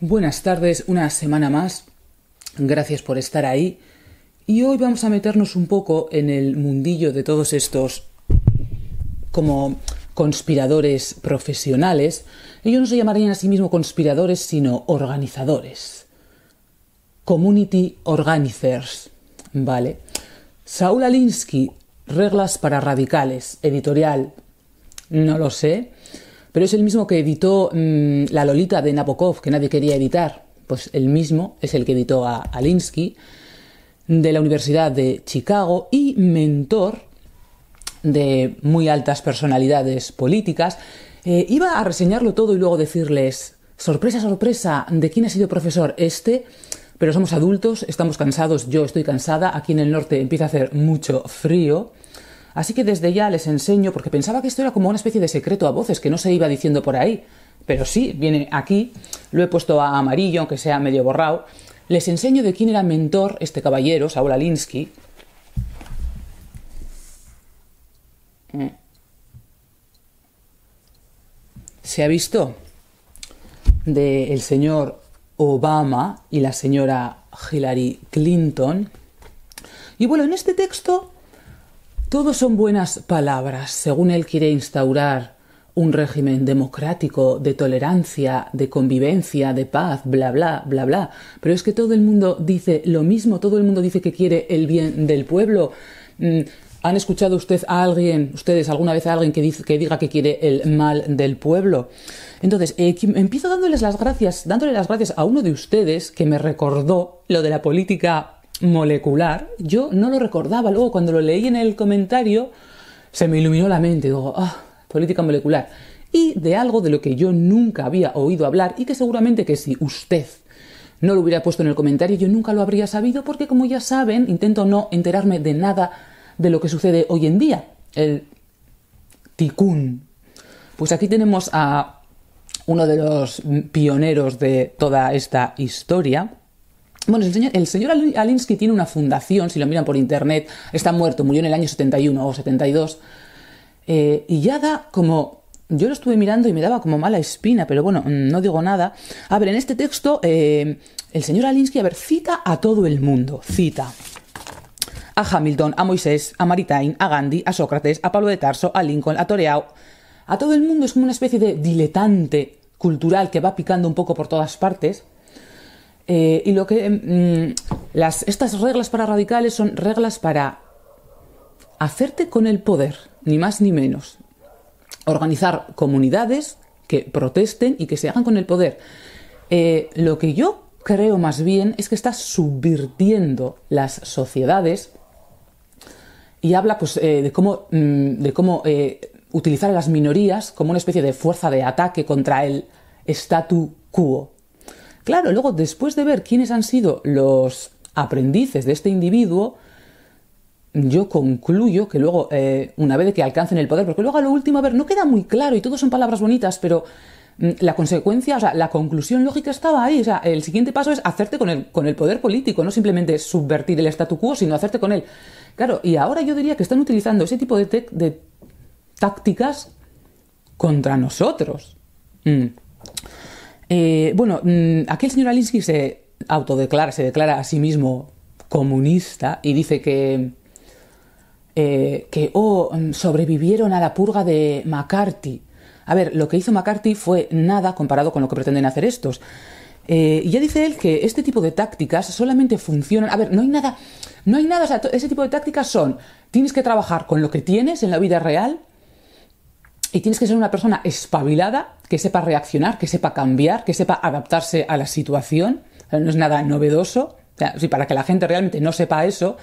Buenas tardes, una semana más. Gracias por estar ahí. Y hoy vamos a meternos un poco en el mundillo de todos estos como conspiradores profesionales. Ellos no se llamarían a sí mismos conspiradores, sino organizadores. Community organizers. Vale. Saúl Alinsky, Reglas para Radicales, editorial. No lo sé. Pero es el mismo que editó mm, La Lolita de Nabokov, que nadie quería editar. Pues el mismo es el que editó a Alinsky, de la Universidad de Chicago y mentor de muy altas personalidades políticas. Eh, iba a reseñarlo todo y luego decirles, sorpresa, sorpresa, ¿de quién ha sido profesor este? Pero somos adultos, estamos cansados, yo estoy cansada, aquí en el norte empieza a hacer mucho frío. Así que desde ya les enseño, porque pensaba que esto era como una especie de secreto a voces que no se iba diciendo por ahí. Pero sí, viene aquí, lo he puesto a amarillo, aunque sea medio borrado. Les enseño de quién era mentor este caballero, Saúl Alinsky. Mm. Se ha visto del señor Obama y la señora Hillary Clinton. Y bueno, en este texto todos son buenas palabras, según él quiere instaurar un régimen democrático, de tolerancia, de convivencia, de paz, bla, bla, bla, bla. Pero es que todo el mundo dice lo mismo, todo el mundo dice que quiere el bien del pueblo. Mm, ¿Han escuchado usted a alguien, ustedes alguna vez a alguien que diga que quiere el mal del pueblo? Entonces, eh, empiezo dándoles las gracias, dándole las gracias a uno de ustedes que me recordó lo de la política molecular, yo no lo recordaba. Luego, cuando lo leí en el comentario, se me iluminó la mente. Digo, ah, política molecular. Y de algo de lo que yo nunca había oído hablar y que seguramente que si usted no lo hubiera puesto en el comentario, yo nunca lo habría sabido porque, como ya saben, intento no enterarme de nada de lo que sucede hoy en día. El ticún. Pues aquí tenemos a uno de los pioneros de toda esta historia, bueno, el señor, Alinsky tiene una fundación, si lo miran por internet, está muerto, murió en el año 71 o 72, eh, y ya da como... Yo lo estuve mirando y me daba como mala espina, pero bueno, no digo nada. A ver, en este texto, eh, el señor Alinsky, a ver, cita a todo el mundo, cita a Hamilton, a Moisés, a Maritain, a Gandhi, a Sócrates, a Pablo de Tarso, a Lincoln, a Toreau. A todo el mundo es como una especie de diletante cultural que va picando un poco por todas partes. Eh, y lo que mm, estas reglas para radicales son reglas para hacerte con el poder, ni más ni menos. Organizar comunidades que protesten y que se hagan con el poder. Eh, lo que yo creo más bien es que está subvirtiendo las sociedades y habla pues, eh, de cómo, mm, de cómo utilizar a las minorías como una especie de fuerza de ataque contra el statu quo. Claro, luego después de ver quiénes han sido los aprendices de este individuo, yo concluyo que luego, eh, una vez que alcancen el poder, porque luego a lo último, a ver, no queda muy claro y todo son palabras bonitas, pero mm, la consecuencia, o sea, la conclusión lógica estaba ahí. O sea, el siguiente paso es hacerte con el, con el poder político, no simplemente subvertir el statu quo, sino hacerte con él. Claro, y ahora yo diría que están utilizando ese tipo de, de tácticas contra nosotros. Mm. Eh, bueno, mm, aquí el señor Alinsky se autodeclara, se declara a sí mismo comunista y dice que, eh, que oh, sobrevivieron a la purga de McCarthy. A ver, lo que hizo McCarthy fue nada comparado con lo que pretenden hacer estos. Eh, y ya dice él que este tipo de tácticas solamente funcionan. A ver, no hay nada, no hay nada, o sea, ese tipo de tácticas son, tienes que trabajar con lo que tienes en la vida real y tienes que ser una persona espabilada, que sepa reaccionar, que sepa cambiar, que sepa adaptarse a la situación. no es nada novedoso. para que la gente realmente no sepa eso.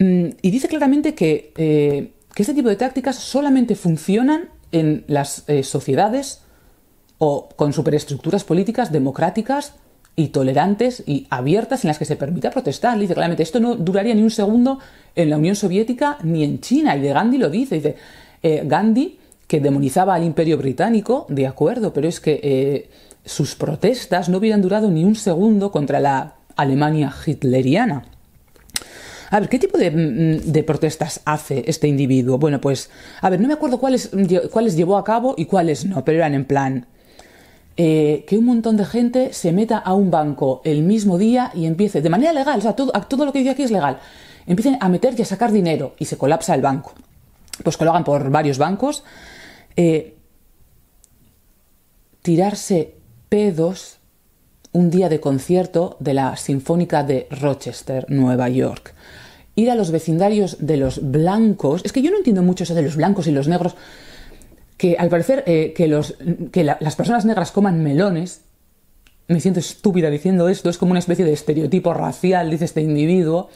Mm, y dice claramente que, eh, que, este tipo de tácticas solamente funcionan en las eh, sociedades o con superestructuras políticas democráticas y tolerantes y abiertas en las que se permita protestar. Dice claramente, esto no duraría ni un segundo en la Unión Soviética ni en China. Y de Gandhi lo dice. Dice, eh, Gandhi que demonizaba al imperio británico, de acuerdo, pero es que eh, sus protestas no hubieran durado ni un segundo contra la Alemania hitleriana. A ver, ¿qué tipo de, mm, protestas hace este individuo? Bueno, pues, a ver, no me acuerdo cuáles, cuáles llevó a cabo y cuáles no, pero eran en plan, eh, que un montón de gente se meta a un banco el mismo día y empiece, de manera legal, o sea, todo, todo lo que dice aquí es legal, empiecen a meter y a sacar dinero y se colapsa el banco. Pues que lo hagan por varios bancos. Eh, tirarse pedos un día de concierto de la Sinfónica de Rochester, Nueva York. Ir a los vecindarios de los blancos. Es que yo no entiendo mucho eso de los blancos y los negros. Que al parecer eh, que, los, que las personas negras coman melones. Me siento estúpida diciendo esto. Es como una especie de estereotipo racial, dice este individuo.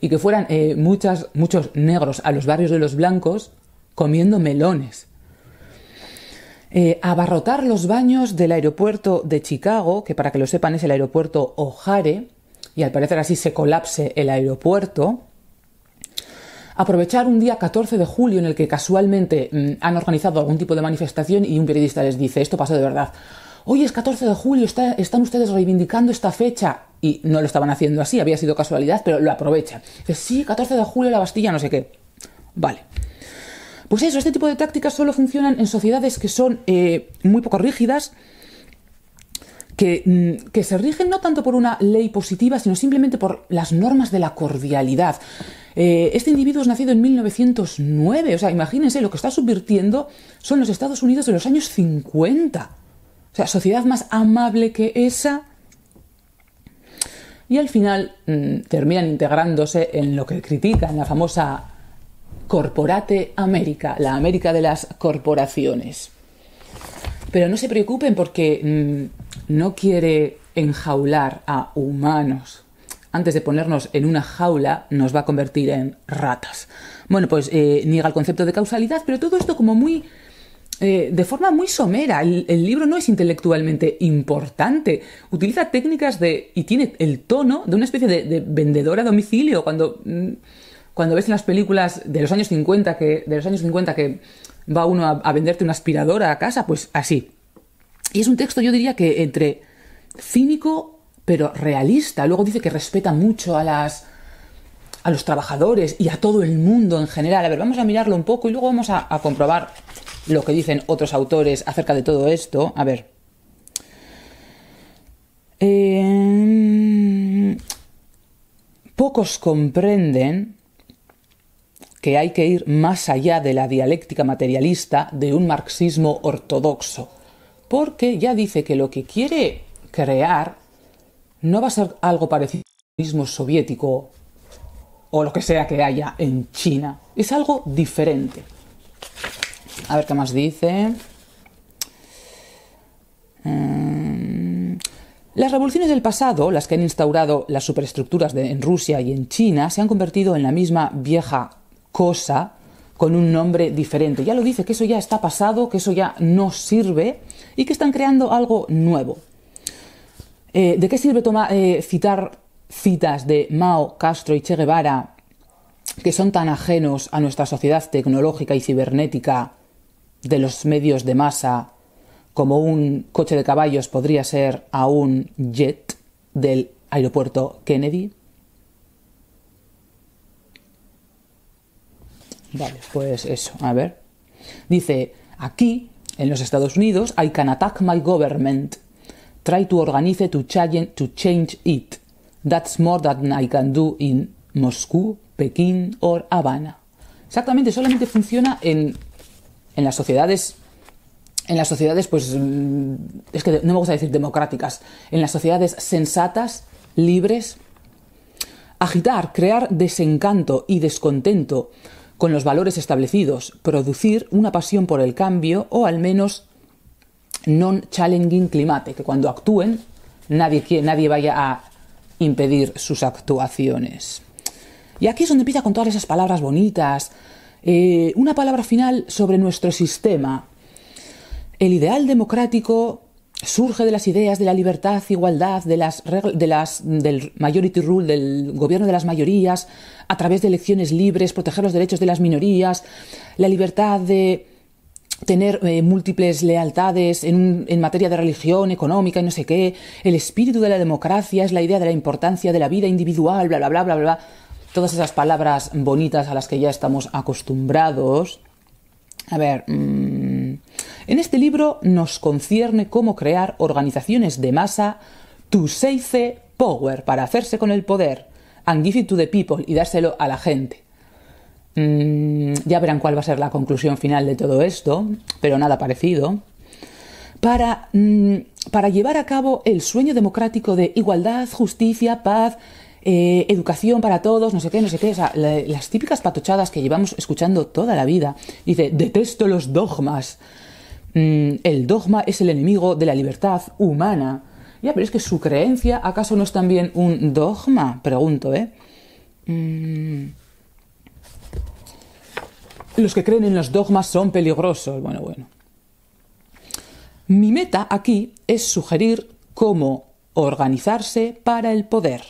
Y que fueran eh, muchas, muchos negros a los barrios de los blancos comiendo melones. Eh, abarrotar los baños del aeropuerto de Chicago, que para que lo sepan es el aeropuerto O'Hare, y al parecer así se colapse el aeropuerto. Aprovechar un día 14 de julio en el que casualmente mm, han organizado algún tipo de manifestación y un periodista les dice, esto pasó de verdad. Hoy es 14 de julio, están ustedes reivindicando esta fecha. Y no lo estaban haciendo así, había sido casualidad, pero lo aprovechan. Dice, sí, 14 de julio la Bastilla, no sé qué. Vale. Pues eso, este tipo de tácticas solo funcionan en sociedades que son eh, muy poco rígidas, mm, que, se rigen no tanto por una ley positiva, sino simplemente por las normas de la cordialidad. Eh, este individuo es nacido en 1909, o sea, imagínense, lo que está subvirtiendo son los Estados Unidos de los años 50. O sea, sociedad más amable que esa. Y al final mm, terminan integrándose en lo que critican, la famosa Corporate América, la América de las corporaciones. Pero no se preocupen porque mm, no quiere enjaular a humanos. Antes de ponernos en una jaula, nos va a convertir en ratas. Bueno, pues eh, niega el concepto de causalidad, pero todo esto como muy... Eh, de forma muy somera. El, libro no es intelectualmente importante. Utiliza técnicas de... y tiene el tono de una especie de, de vendedor a domicilio. Cuando... Cuando ves en las películas de los años 50 que, de los años 50 que va uno a, venderte una aspiradora a casa, pues así. Y es un texto, yo diría que entre cínico pero realista. Luego dice que respeta mucho a las a los trabajadores y a todo el mundo en general. A ver, vamos a mirarlo un poco y luego vamos a, comprobar lo que dicen otros autores acerca de todo esto. A ver. Eh, pocos comprenden que hay que ir más allá de la dialéctica materialista de un marxismo ortodoxo, porque ya dice que lo que quiere crear no va a ser algo parecido al marxismo soviético o lo que sea que haya en China, es algo diferente. A ver qué más dice. Mm, las revoluciones del pasado, las que han instaurado las superestructuras en Rusia y en China, se han convertido en la misma vieja cosa con un nombre diferente. Ya lo dice, que eso ya está pasado, que eso ya no sirve y que están creando algo nuevo. Eh, ¿De qué sirve eh, citar citas de Mao, Castro y Che Guevara que son tan ajenos a nuestra sociedad tecnológica y cibernética de los medios de masa como un coche de caballos podría ser a un jet del aeropuerto Kennedy? Vale, pues eso, a ver. Dice, aquí, en los Estados Unidos, I can attack my government. Try to organize to change, to change it. That's more than I can do in Moscú, Pekín or Habana. Exactamente, solamente funciona en, en las sociedades en las sociedades, pues, mm, es que no me gusta decir democráticas, en las sociedades sensatas, libres, agitar, crear desencanto y descontento con los valores establecidos, producir una pasión por el cambio o al menos non-challenging climate, que cuando actúen nadie, nadie vaya a impedir sus actuaciones. Y aquí es donde empieza con todas esas palabras bonitas. Eh, una palabra final sobre nuestro sistema. El ideal democrático surge de las ideas de la libertad, igualdad, de las, de las, del majority rule, del gobierno de las mayorías, a través de elecciones libres, proteger los derechos de las minorías, la libertad de tener eh, múltiples lealtades en, en, materia de religión, económica y no sé qué, el espíritu de la democracia es la idea de la importancia de la vida individual, bla, bla, bla, bla, bla, todas esas palabras bonitas a las que ya estamos acostumbrados. A ver, mm, En este libro nos concierne cómo crear organizaciones de masa to seize power, para hacerse con el poder, and give it to the people, y dárselo a la gente. Mm, ya verán cuál va a ser la conclusión final de todo esto, pero nada parecido. Para, mm, para llevar a cabo el sueño democrático de igualdad, justicia, paz, eh, educación para todos, no sé qué, no sé qué, o sea, las típicas patochadas que llevamos escuchando toda la vida. Dice, detesto los dogmas. Mm, el dogma es el enemigo de la libertad humana. Ya, pero es que su creencia, ¿acaso no es también un dogma? Pregunto, ¿eh? Mm. Los que creen en los dogmas son peligrosos. Bueno, bueno. Mi meta aquí es sugerir cómo organizarse para el poder.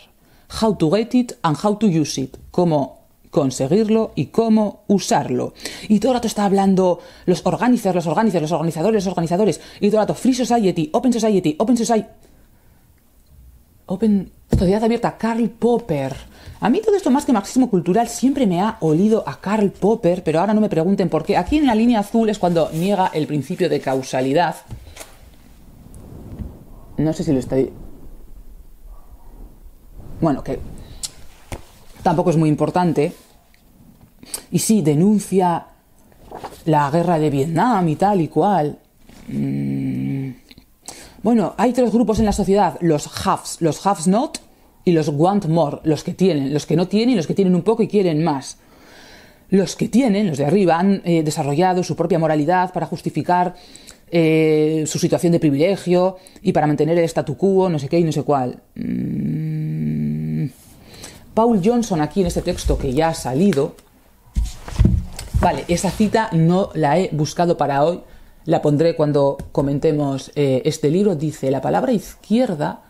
How to get it and how to use it. Cómo conseguirlo y cómo usarlo. Y todo el rato está hablando los organizers, los organizers, los organizadores, los organizadores. Y todo el rato Free Society, Open Society, Open Society. Open Sociedad Abierta, Karl Popper. A mí todo esto más que marxismo cultural siempre me ha olido a Karl Popper, pero ahora no me pregunten por qué. Aquí en la línea azul es cuando niega el principio de causalidad. No sé si lo estoy... Bueno, que tampoco es muy importante. Y sí, denuncia la guerra de Vietnam y tal y cual. Mm. Bueno, hay tres grupos en la sociedad, los haves, los haves not y los want more, los que tienen, los que no tienen los que tienen un poco y quieren más. Los que tienen, los de arriba, han eh, desarrollado su propia moralidad para justificar eh, su situación de privilegio y para mantener el statu quo, no sé qué y no sé cuál. Mm. Paul Johnson aquí en este texto que ya ha salido, vale, esa cita no la he buscado para hoy, la pondré cuando comentemos eh, este libro, dice, la palabra izquierda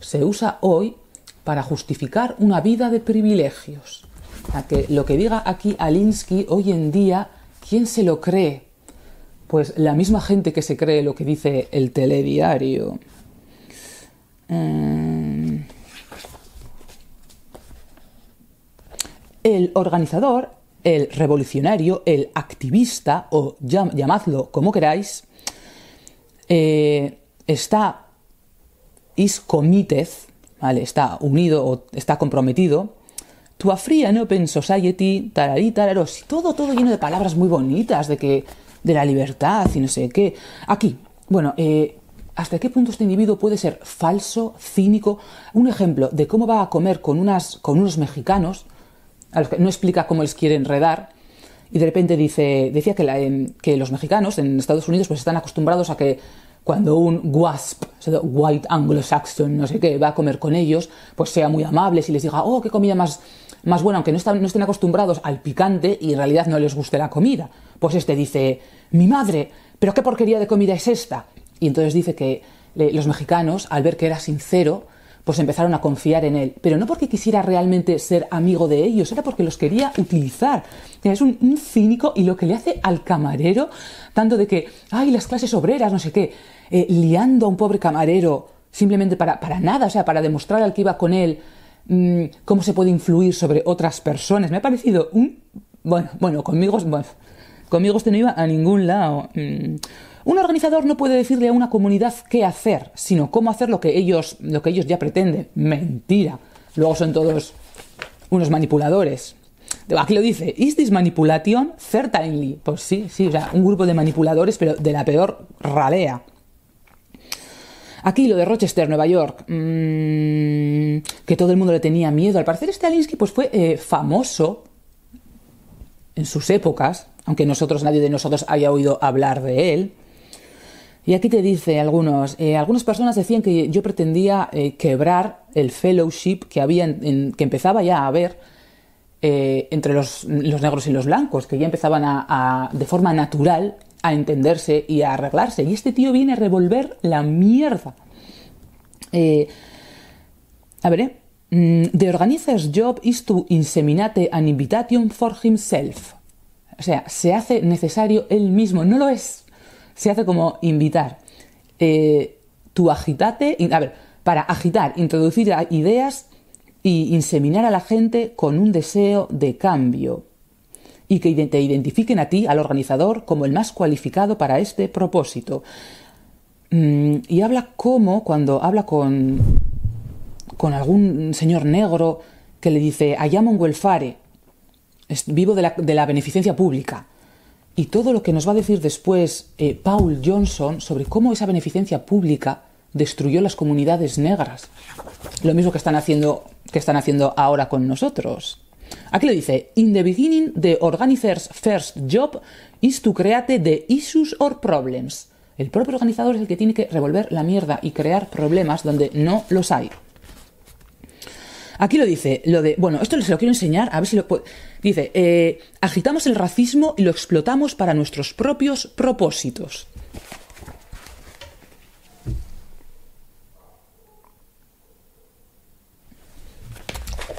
se usa hoy para justificar una vida de privilegios. que lo que diga aquí Alinsky hoy en día, ¿quién se lo cree? Pues la misma gente que se cree lo que dice el telediario. Mm. El organizador, el revolucionario, el activista, o llamadlo como queráis, eh, está is ¿vale? Está unido o está comprometido. To a and open society, tararí, tararos, todo, todo lleno de palabras muy bonitas, de que, de la libertad y no sé qué. Aquí, bueno, eh, ¿hasta qué punto este individuo puede ser falso, cínico? Un ejemplo de cómo va a comer con unos mexicanos, no explica cómo les quiere enredar, y de repente dice, decía que, que los mexicanos en Estados Unidos pues están acostumbrados a que cuando un WASP, White Anglo-Saxon, no sé qué, va a comer con ellos, pues sea muy amable y les diga, oh, qué comida más, más buena, aunque no, están, no estén acostumbrados al picante y en realidad no les guste la comida. Pues este dice, mi madre, pero qué porquería de comida es esta. Y entonces dice que los mexicanos, al ver que era sincero, pues empezaron a confiar en él. Pero no porque quisiera realmente ser amigo de ellos, era porque los quería utilizar. Es un, cínico y lo que le hace al camarero, tanto de que, ay, las clases obreras, no sé qué, eh, liando a un pobre camarero simplemente para, para, nada, o sea, para demostrar al que iba con él mmm, cómo se puede influir sobre otras personas. Me ha parecido un... Bueno, bueno, conmigo, bueno, conmigo este no iba a ningún lado. Mm. Un organizador no puede decirle a una comunidad qué hacer, sino cómo hacer lo que ellos, lo que ellos ya pretenden. Mentira. Luego son todos unos manipuladores. Aquí lo dice, ¿is this manipulation? Certainly. Pues sí, sí, o sea, un grupo de manipuladores, pero de la peor ralea. Aquí lo de Rochester, Nueva York, mmm, que todo el mundo le tenía miedo. Al parecer este Alinsky pues, fue eh, famoso en sus épocas, aunque nosotros, nadie de nosotros haya oído hablar de él. Y aquí te dice algunos, eh, algunas personas decían que yo pretendía eh, quebrar el fellowship que había, en, que empezaba ya a haber eh, entre los, negros y los blancos, que ya empezaban a, de forma natural a entenderse y a arreglarse. Y este tío viene a revolver la mierda. A ver. Mm, the organizer's job is to inseminate an invitation for himself. O sea, se hace necesario él mismo, no lo es. Se hace como invitar. Eh, tu agitate, a ver, para agitar, introducir ideas y inseminar a la gente con un deseo de cambio. y que te identifiquen a ti, al organizador, como el más cualificado para este propósito. Mm, y habla como cuando habla con, con algún señor negro que le dice, un welfare, vivo de la, de la, beneficencia pública. Y todo lo que nos va a decir después eh, Paul Johnson sobre cómo esa beneficencia pública destruyó las comunidades negras. Lo mismo que están haciendo, que están haciendo ahora con nosotros. Aquí le dice, in the beginning, the organizer's first job is to create the issues or problems. El propio organizador es el que tiene que revolver la mierda y crear problemas donde no los hay. Aquí lo dice, lo de, bueno, esto se lo quiero enseñar, a ver si lo puedo. Dice, eh, agitamos el racismo y lo explotamos para nuestros propios propósitos.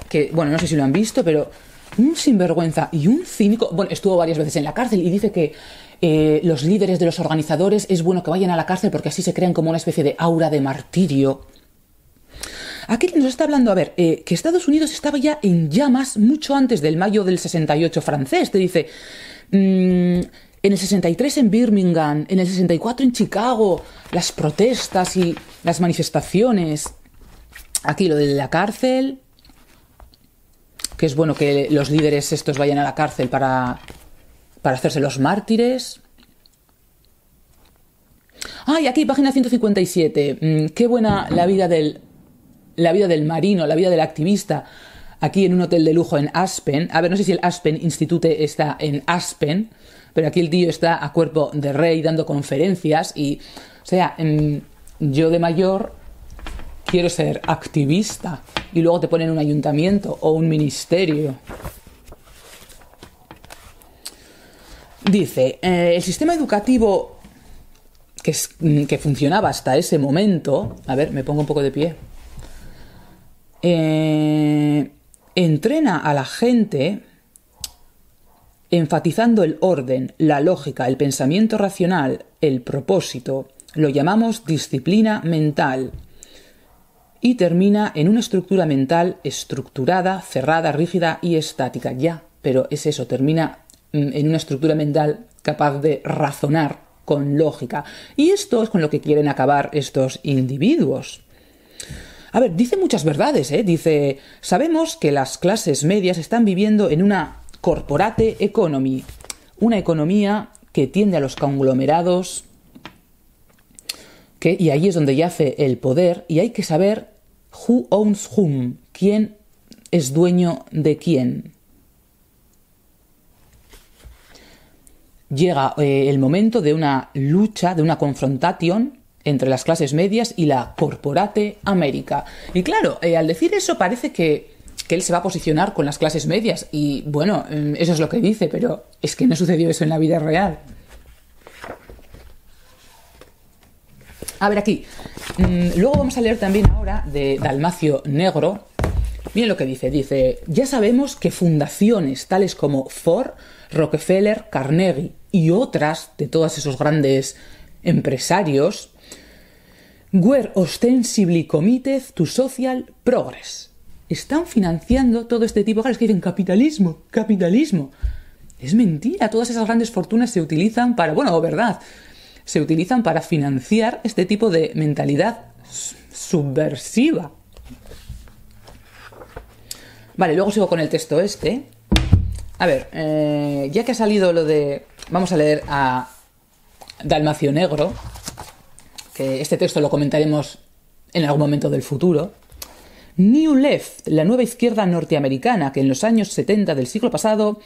Que, bueno, no sé si lo han visto, pero un sinvergüenza y un cínico. Bueno, estuvo varias veces en la cárcel y dice que eh, los líderes de los organizadores es bueno que vayan a la cárcel porque así se crean como una especie de aura de martirio. Aquí nos está hablando, a ver, eh, que Estados Unidos estaba ya en llamas mucho antes del mayo del 68 francés. Te dice, mm, en el 63 en Birmingham, en el 64 en Chicago, las protestas y las manifestaciones. Aquí lo de la cárcel, que es bueno que los líderes estos vayan a la cárcel para, para hacerse los mártires. Ay, aquí página 157. Mm, qué buena la vida del la vida del marino, la vida del activista, aquí en un hotel de lujo en Aspen. A ver, no sé si el Aspen Institute está en Aspen, pero aquí el tío está a cuerpo de rey dando conferencias y, o sea, yo de mayor quiero ser activista y luego te ponen un ayuntamiento o un ministerio. Dice, eh, el sistema educativo que, que funcionaba hasta ese momento, a ver, me pongo un poco de pie eh, entrena a la gente enfatizando el orden, la lógica, el pensamiento racional, el propósito. Lo llamamos disciplina mental. Y termina en una estructura mental estructurada, cerrada, rígida y estática. Ya, pero es eso, termina mm, en una estructura mental capaz de razonar con lógica. Y esto es con lo que quieren acabar estos individuos. A ver, dice muchas verdades, ¿eh? Dice, sabemos que las clases medias están viviendo en una corporate economy, una economía que tiende a los conglomerados, que, y ahí es donde yace el poder, y hay que saber who owns whom, quién es dueño de quién. Llega eh, el momento de una lucha, de una confrontación entre las clases medias y la corporate América. Y claro, eh, al decir eso parece que, que, él se va a posicionar con las clases medias. Y bueno, mm, eso es lo que dice, pero es que no sucedió eso en la vida real. A ver aquí. Mm, luego vamos a leer también ahora de Dalmacio Negro. Miren lo que dice. Dice, ya sabemos que fundaciones tales como Ford, Rockefeller, Carnegie y otras de todos esos grandes empresarios were ostensibly committed to social progress. Están financiando todo este tipo de cosas que dicen capitalismo, capitalismo. Es mentira, todas esas grandes fortunas se utilizan para, bueno, verdad, se utilizan para financiar este tipo de mentalidad subversiva. Vale, luego sigo con el texto este. A ver, eh, ya que ha salido lo de... Vamos a leer a Dalmacio Negro, este texto lo comentaremos en algún momento del futuro. New Left, la nueva izquierda norteamericana, que en los años 70 del siglo pasado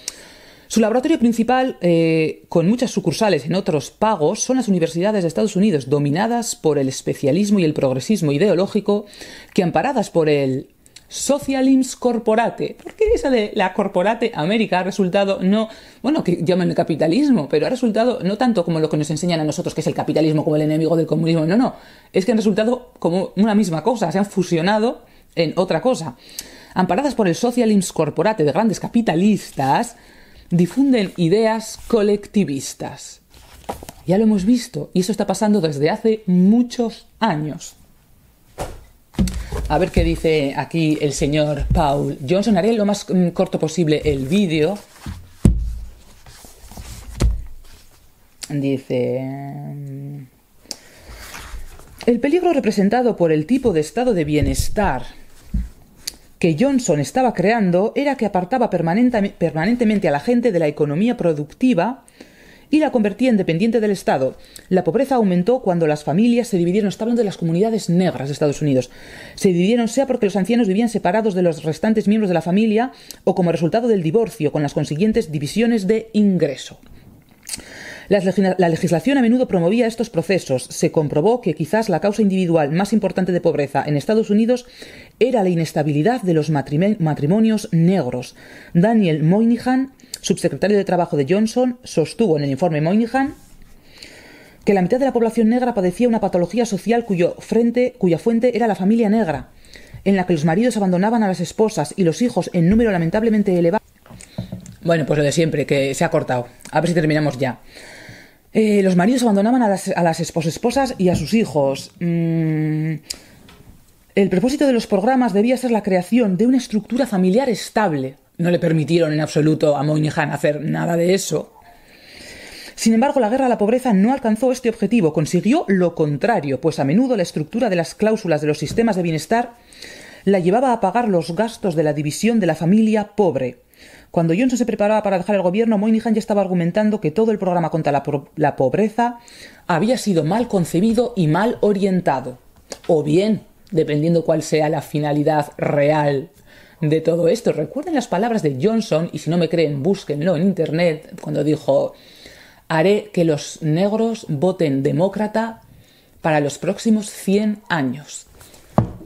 su laboratorio principal, eh, con muchas sucursales en otros pagos, son las universidades de Estados Unidos, dominadas por el especialismo y el progresismo ideológico, que amparadas por el Socialism Corporate. Porque esa de la Corporate América ha resultado no, bueno, que llaman capitalismo, pero ha resultado no tanto como lo que nos enseñan a nosotros, que es el capitalismo como el enemigo del comunismo. No, no. Es que han resultado como una misma cosa, se han fusionado en otra cosa. Amparadas por el Socialism Corporate de grandes capitalistas, difunden ideas colectivistas. Ya lo hemos visto, y eso está pasando desde hace muchos años. A ver qué dice aquí el señor Paul Johnson. Haré lo más mm, corto posible el vídeo. Dice... Mm, el peligro representado por el tipo de estado de bienestar que Johnson estaba creando era que apartaba permanentemente a la gente de la economía productiva y la convertía en dependiente del Estado. La pobreza aumentó cuando las familias se dividieron, está de las comunidades negras de Estados Unidos, se dividieron sea porque los ancianos vivían separados de los restantes miembros de la familia o como resultado del divorcio, con las consiguientes divisiones de ingreso. La legislación a menudo promovía estos procesos. Se comprobó que quizás la causa individual más importante de pobreza en Estados Unidos era la inestabilidad de los matrimonios negros. Daniel Moynihan, subsecretario de Trabajo de Johnson, sostuvo en el informe Moynihan que la mitad de la población negra padecía una patología social cuyo frente, cuya fuente era la familia negra, en la que los maridos abandonaban a las esposas y los hijos en número lamentablemente elevado. Bueno, pues lo de siempre, que se ha cortado. A ver si terminamos ya. Eh, los maridos abandonaban a las, a las esposas y a sus hijos. Mm, el propósito de los programas debía ser la creación de una estructura familiar estable. No le permitieron en absoluto a Moynihan hacer nada de eso. Sin embargo, la guerra a la pobreza no alcanzó este objetivo, consiguió lo contrario, pues a menudo la estructura de las cláusulas de los sistemas de bienestar la llevaba a pagar los gastos de la división de la familia pobre. Cuando Johnson se preparaba para dejar el gobierno, Moynihan ya estaba argumentando que todo el programa contra la, la pobreza había sido mal concebido y mal orientado. O bien, dependiendo cuál sea la finalidad real de todo esto. Recuerden las palabras de Johnson, y si no me creen, búsquenlo en Internet, cuando dijo, haré que los negros voten demócrata para los próximos 100 años.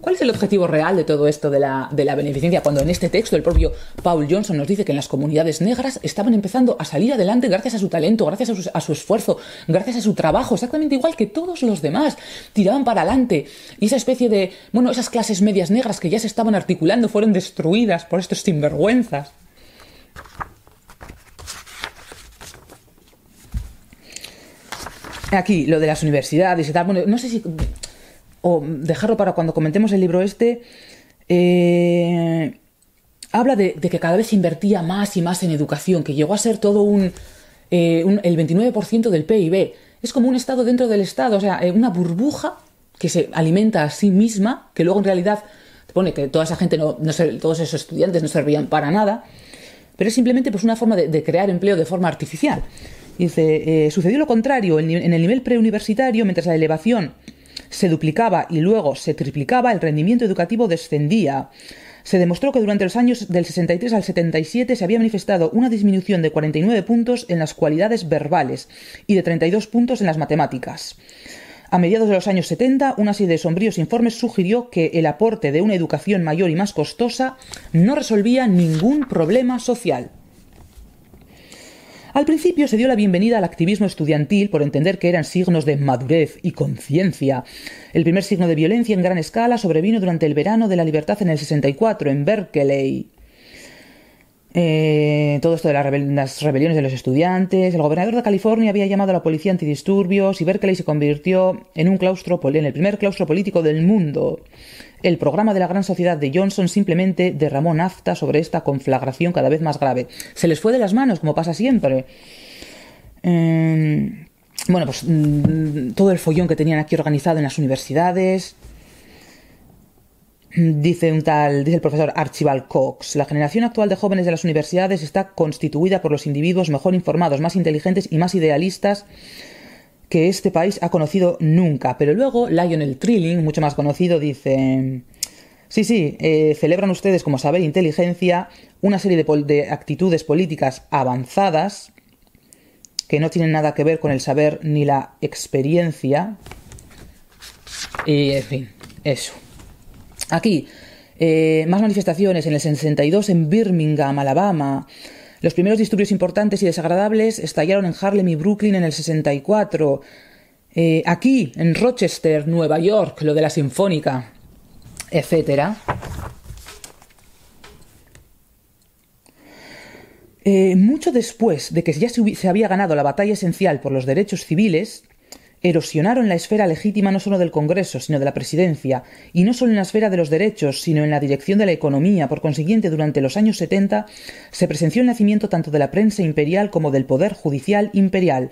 ¿Cuál es el objetivo real de todo esto de la, beneficencia? Cuando en este texto el propio Paul Johnson nos dice que en las comunidades negras estaban empezando a salir adelante gracias a su talento, gracias a su, a su esfuerzo, gracias a su trabajo, exactamente igual que todos los demás. Tiraban para adelante. Y esa especie de, bueno, esas clases medias negras que ya se estaban articulando fueron destruidas por estos sinvergüenzas. Aquí, lo de las universidades y tal. Bueno, no sé si o dejarlo para cuando comentemos el libro este, eh, habla de, que cada vez se invertía más y más en educación, que llegó a ser todo un, eh, el 29% del PIB. Es como un Estado dentro del Estado, o sea, eh, una burbuja que se alimenta a sí misma, que luego en realidad te pone que toda esa gente, no, no todos esos estudiantes no servían para nada, pero es simplemente pues, una forma de, crear empleo de forma artificial. Dice, sucedió lo contrario en el nivel preuniversitario, mientras la elevación se duplicaba y luego se triplicaba, el rendimiento educativo descendía. Se demostró que durante los años del 63 al 77 se había manifestado una disminución de 49 puntos en las cualidades verbales y de 32 puntos en las matemáticas. A mediados de los años 70, una serie de sombríos informes sugirió que el aporte de una educación mayor y más costosa no resolvía ningún problema social. Al principio se dio la bienvenida al activismo estudiantil por entender que eran signos de madurez y conciencia. El primer signo de violencia en gran escala sobrevino durante el verano de la libertad en el 64 en Berkeley. Eh, todo esto de las, rebeliones de los estudiantes. El gobernador de California había llamado a la policía antidisturbios y Berkeley se convirtió en un claustro, en el primer claustro político del mundo. El programa de la gran sociedad de Johnson simplemente derramó nafta sobre esta conflagración cada vez más grave. Se les fue de las manos, como pasa siempre. Em, bueno, pues mm, todo el follón que tenían aquí organizado en las universidades. Dice un tal, dice el profesor Archibald Cox, la generación actual de jóvenes de las universidades está constituida por los individuos mejor informados, más inteligentes y más idealistas que este país ha conocido nunca. Pero luego Lionel Trilling, mucho más conocido, dice... Sí, sí, eh, celebran ustedes como saber inteligencia una serie de, de actitudes políticas avanzadas que no tienen nada que ver con el saber ni la experiencia. Y, en fin, eso. Aquí, eh, más manifestaciones en el 62 en Birmingham, Alabama. Los primeros disturbios importantes y desagradables estallaron en Harlem y Brooklyn en el 64. Eh, aquí, en Rochester, Nueva York, lo de la Sinfónica, etc. Eh, mucho después de que ya se había ganado la batalla esencial por los derechos civiles, erosionaron la esfera legítima no solo del Congreso, sino de la Presidencia, y no solo en la esfera de los derechos, sino en la dirección de la economía. Por consiguiente, durante los años 70 se presenció el nacimiento tanto de la prensa imperial como del Poder Judicial imperial.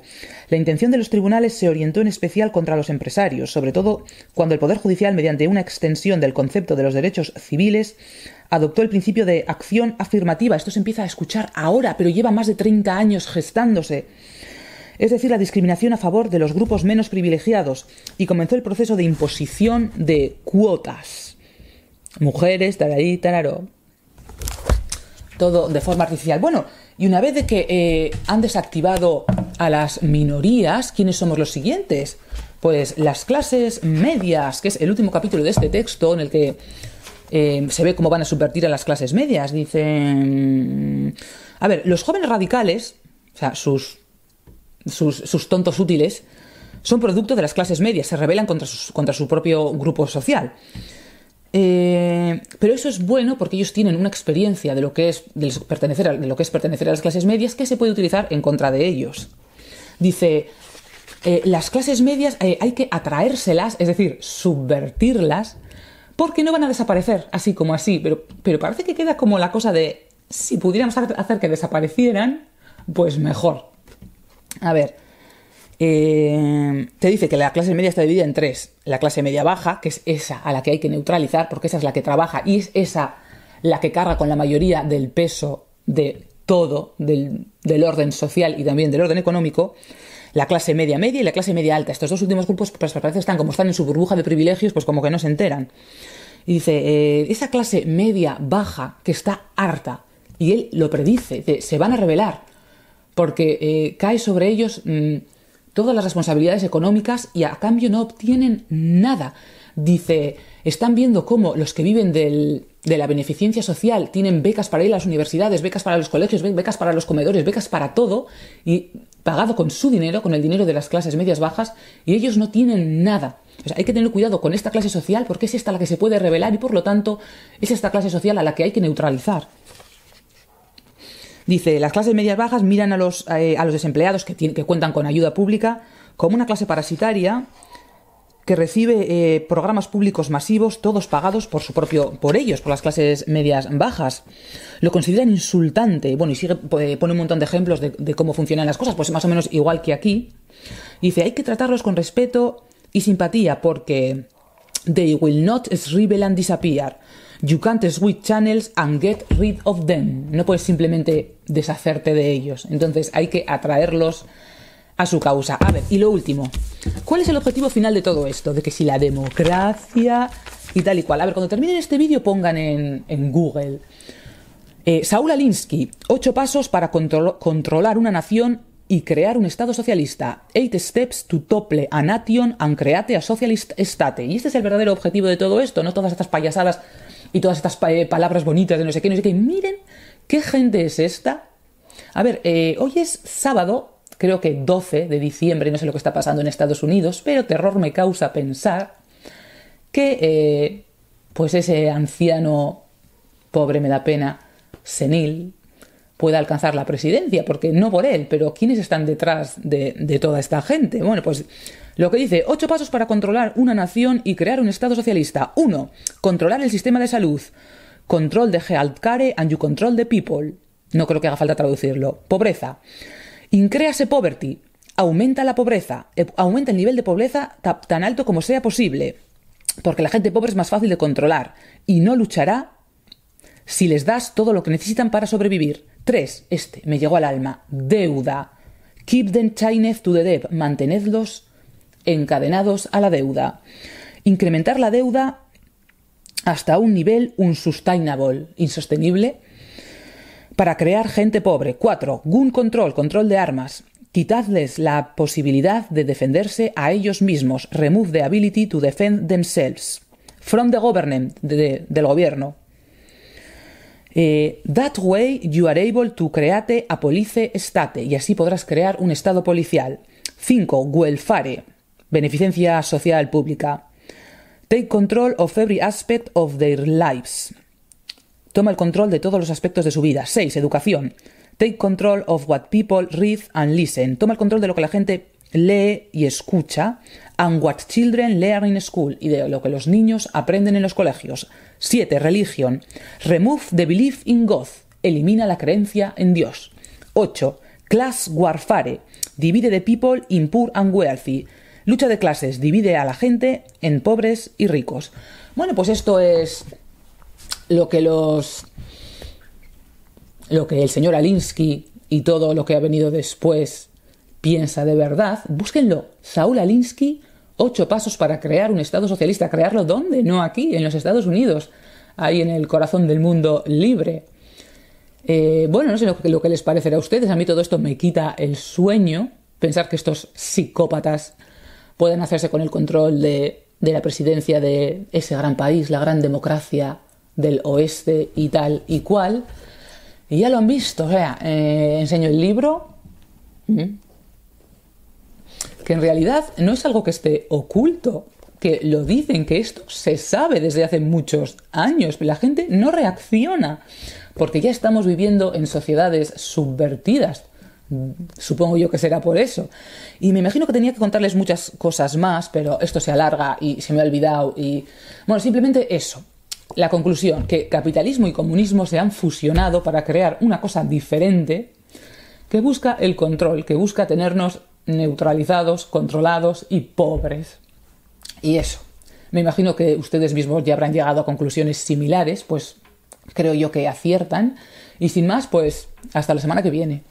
La intención de los tribunales se orientó en especial contra los empresarios, sobre todo cuando el Poder Judicial, mediante una extensión del concepto de los derechos civiles, adoptó el principio de acción afirmativa. Esto se empieza a escuchar ahora, pero lleva más de 30 años gestándose es decir, la discriminación a favor de los grupos menos privilegiados, y comenzó el proceso de imposición de cuotas. Mujeres, tararí, tararó. Todo de forma artificial. Bueno, y una vez que eh, han desactivado a las minorías, ¿quiénes somos los siguientes? Pues las clases medias, que es el último capítulo de este texto en el que eh, se ve cómo van a subvertir a las clases medias. Dicen... A ver, los jóvenes radicales, o sea, sus sus, tontos útiles, son producto de las clases medias, se rebelan contra, contra su propio grupo social. Eh, pero eso es bueno porque ellos tienen una experiencia de lo, que es, pertenecer a, lo que es pertenecer a las clases medias que se puede utilizar en contra de ellos. Dice, eh, las clases medias eh, hay que atraérselas, es decir, subvertirlas, porque no van a desaparecer así como así, pero, pero parece que queda como la cosa de, si pudiéramos hacer que desaparecieran, pues mejor. A ver, eh, te dice que la clase media está dividida en tres. La clase media baja, que es esa a la que hay que neutralizar, porque esa es la que trabaja y es esa la que carga con la mayoría del peso de todo, del, orden social y también del orden económico. La clase media media y la clase media alta. Estos dos últimos grupos, pues parece están como están en su burbuja de privilegios, pues como que no se enteran. Y dice, eh, esa clase media baja que está harta, y él lo predice, se van a revelar porque eh, cae sobre ellos mm, todas las responsabilidades económicas y a cambio no obtienen nada. Dice, están viendo cómo los que viven de la beneficencia social tienen becas para ir a las universidades, becas para los colegios, becas para los comedores, becas para todo, y pagado con su dinero, con el dinero de las clases medias bajas, y ellos no tienen nada. hay que tener cuidado con esta clase social porque es esta la que se puede revelar y por lo tanto es esta clase social a la que hay que neutralizar. Dice, las clases medias bajas miran a los, eh, a los desempleados que, que, cuentan con ayuda pública como una clase parasitaria que recibe eh, programas públicos masivos, todos pagados por su propio, por ellos, por las clases medias bajas. Lo consideran insultante. Bueno, y sigue, eh, pone un montón de ejemplos de, de cómo funcionan las cosas, pues más o menos igual que aquí. Dice, hay que tratarlos con respeto y simpatía porque they will not shrivel and disappear. You can't switch channels and get rid of them. No puedes simplemente deshacerte de ellos. Entonces hay que atraerlos a su causa. A ver, y lo último. ¿Cuál es el objetivo final de todo esto? De que si la democracia y tal y cual. A ver, cuando terminen este vídeo pongan en, Google. Eh, Saúl Alinsky, ocho pasos para controlar una nación y crear un Estado socialista. Eight steps to topple a nation and create a socialist state. Y este es el verdadero objetivo de todo esto, no todas estas payasadas y todas estas eh, palabras bonitas de no sé qué, no sé qué. Miren qué gente es esta. A ver, eh, hoy es sábado, creo que 12 de diciembre, no sé lo que está pasando en Estados Unidos, pero terror me causa pensar que eh, pues ese anciano pobre me da pena, senil, pueda alcanzar la presidencia, porque no por él, pero ¿quiénes están detrás de, de toda esta gente? Bueno, pues lo que dice, ocho pasos para controlar una nación y crear un Estado socialista. Uno, controlar el sistema de salud. Control de healthcare and you control the people. No creo que haga falta traducirlo. Pobreza. Increase poverty. Aumenta la pobreza. Eh, aumenta el nivel de pobreza tan alto como sea posible. Porque la gente pobre es más fácil de controlar. Y no luchará si les das todo lo que necesitan para sobrevivir. Tres, Este me llegó al alma. Deuda. Keep them chained to the debt. Mantenedlos encadenados a la deuda. Incrementar la deuda hasta un nivel unsustainable, insostenible, para crear gente pobre. 4. Gun control, control de armas. Quitadles la posibilidad de defenderse a ellos mismos. Remove the ability to defend themselves. From the government, del gobierno. Eh, that way you are able to create a police state. Y así podrás crear un estado policial. 5. Welfare beneficencia social pública. Take control of every aspect of their lives. Toma el control de todos los aspectos de su vida. 6. Educación. Take control of what people read and listen. Toma el control de lo que la gente lee y escucha, and what children learn in school, y de lo que los niños aprenden en los colegios. 7. Religion. Remove the belief in God. Elimina la creencia en Dios. 8. Class warfare. Divide the people in poor and wealthy. Lucha de clases. Divide a la gente en pobres y ricos. Bueno, pues esto es lo que los. lo que el señor Alinsky y todo lo que ha venido después piensa de verdad. Búsquenlo. Saúl Alinsky Ocho pasos para crear un Estado socialista. ¿Crearlo dónde? No aquí, en los Estados Unidos, ahí en el corazón del mundo libre. Eh, bueno, no sé lo que, lo que les parecerá a ustedes. A mí todo esto me quita el sueño. Pensar que estos psicópatas pueden hacerse con el control de, la presidencia de ese gran país, la gran democracia del oeste y tal y cual. Y ya lo han visto, o sea, eh, enseño el libro que en realidad no es algo que esté oculto, que lo dicen, que esto se sabe desde hace muchos años, la gente no reacciona, porque ya estamos viviendo en sociedades subvertidas. Supongo yo que será por eso. Y me imagino que tenía que contarles muchas cosas más, pero esto se alarga y se me ha olvidado. Y bueno, simplemente eso. La conclusión, que capitalismo y comunismo se han fusionado para crear una cosa diferente que busca el control, que busca tenernos neutralizados, controlados y pobres. Y eso. Me imagino que ustedes mismos ya habrán llegado a conclusiones similares, pues creo yo que aciertan. Y sin más, pues hasta la semana que viene.